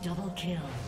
Double kill.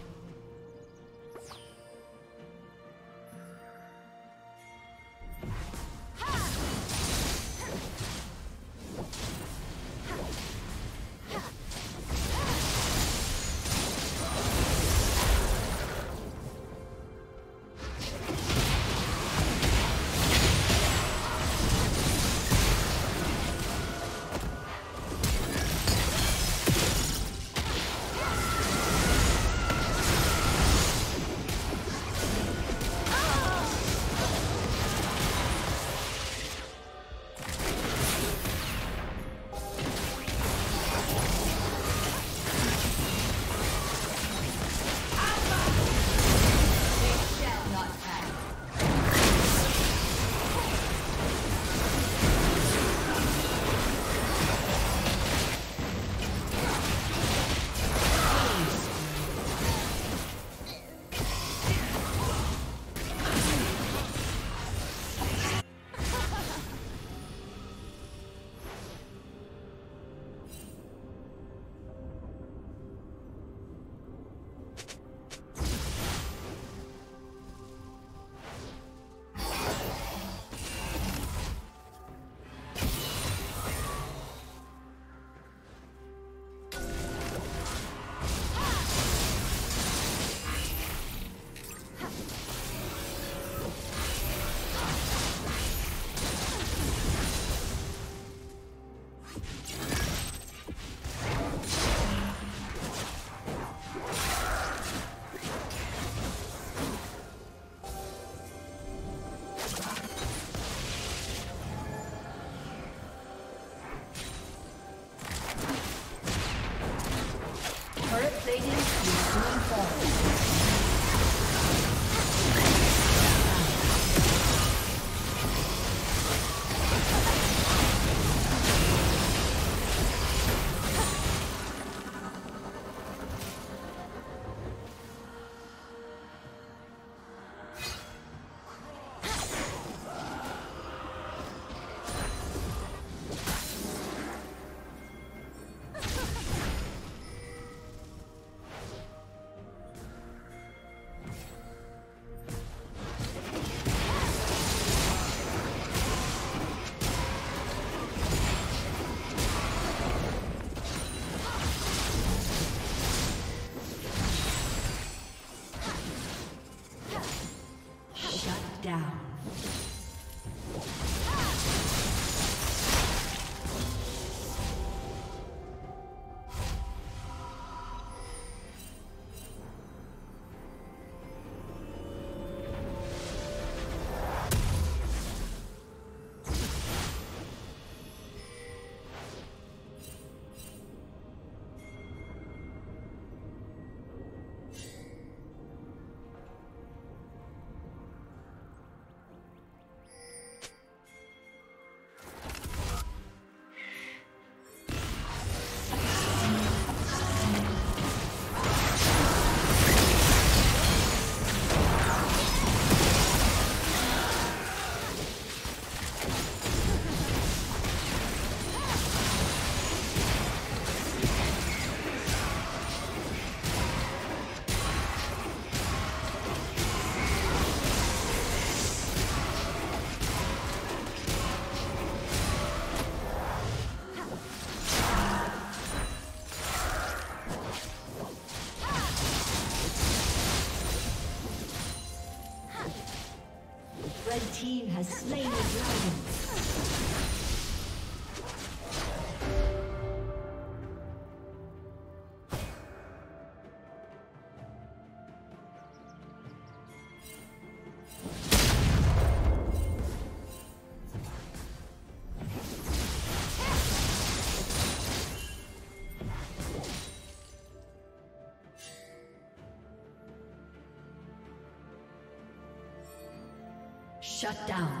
Shut down.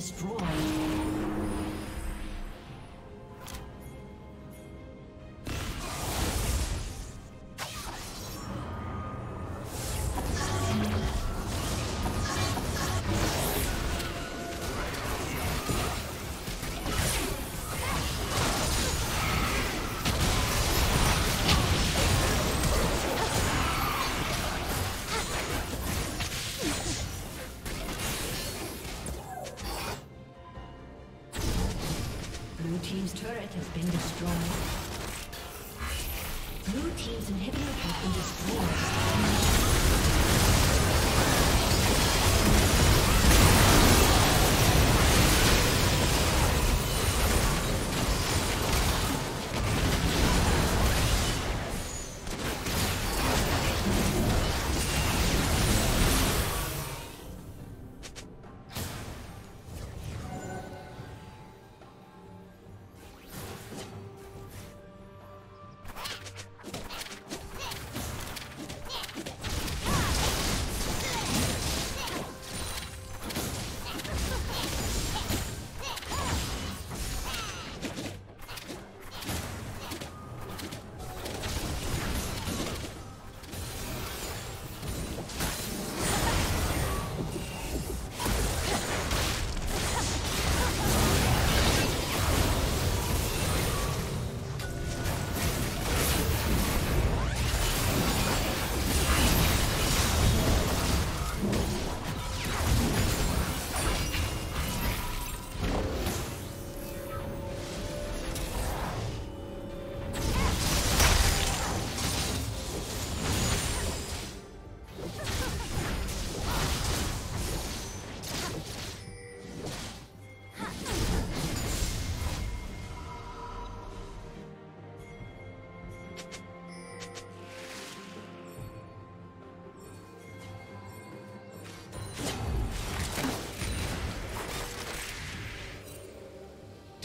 Destroyed.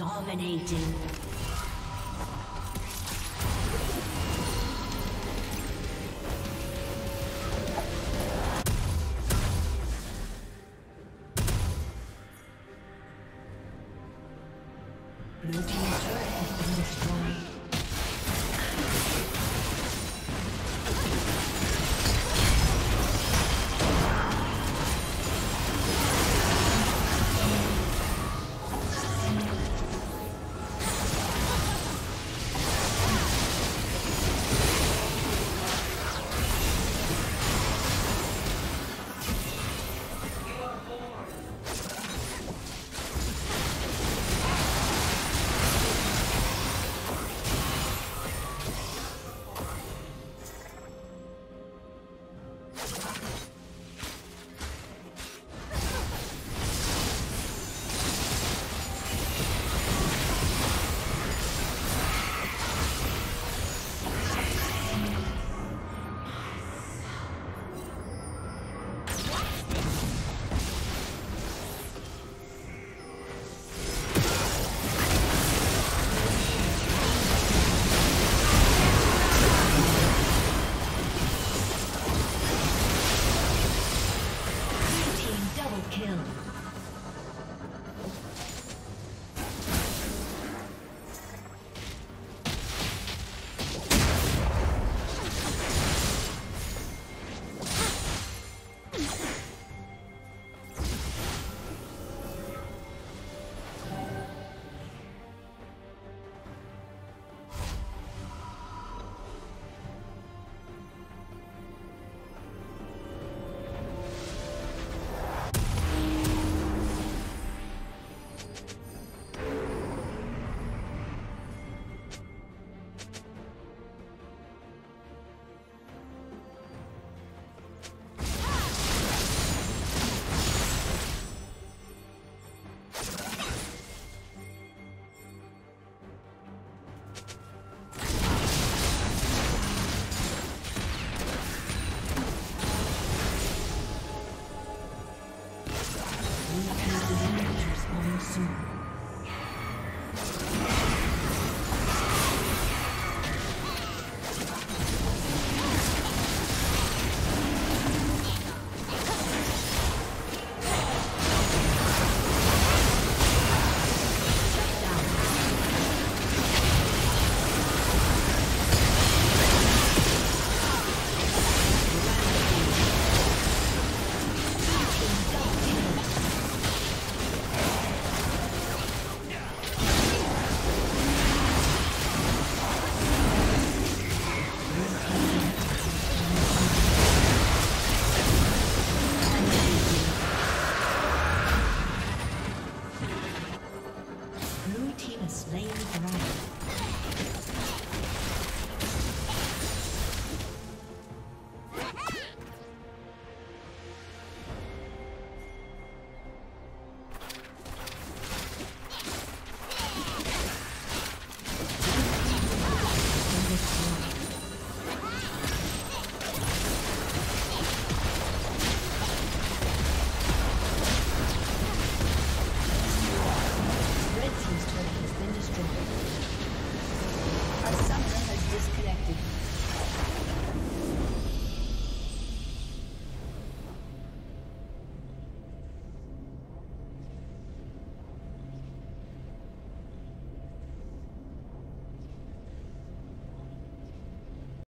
Dominating.